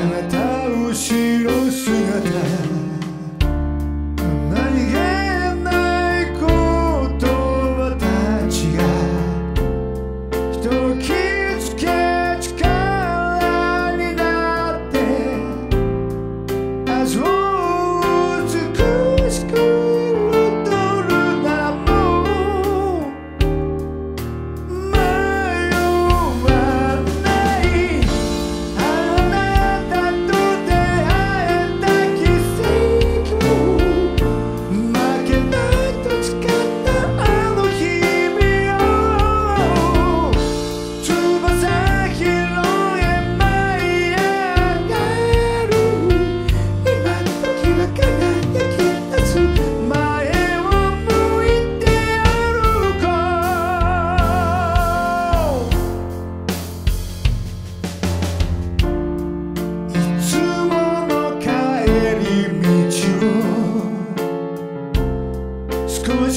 あなた後ろ姿。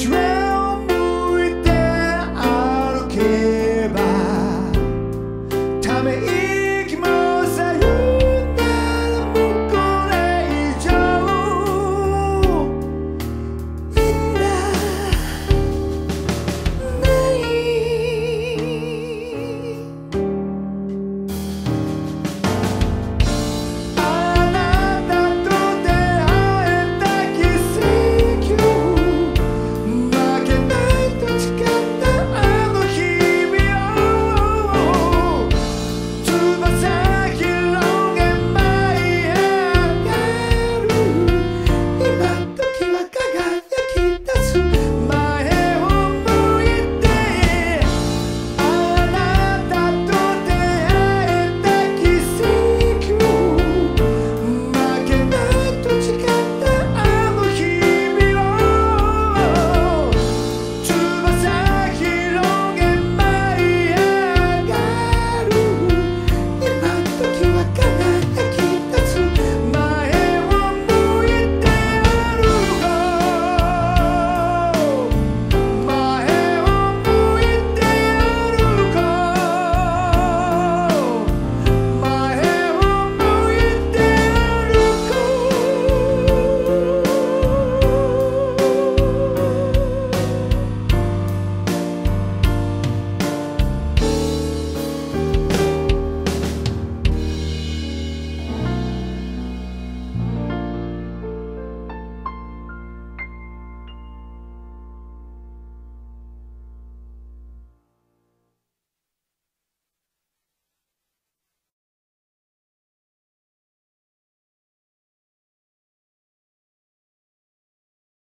train.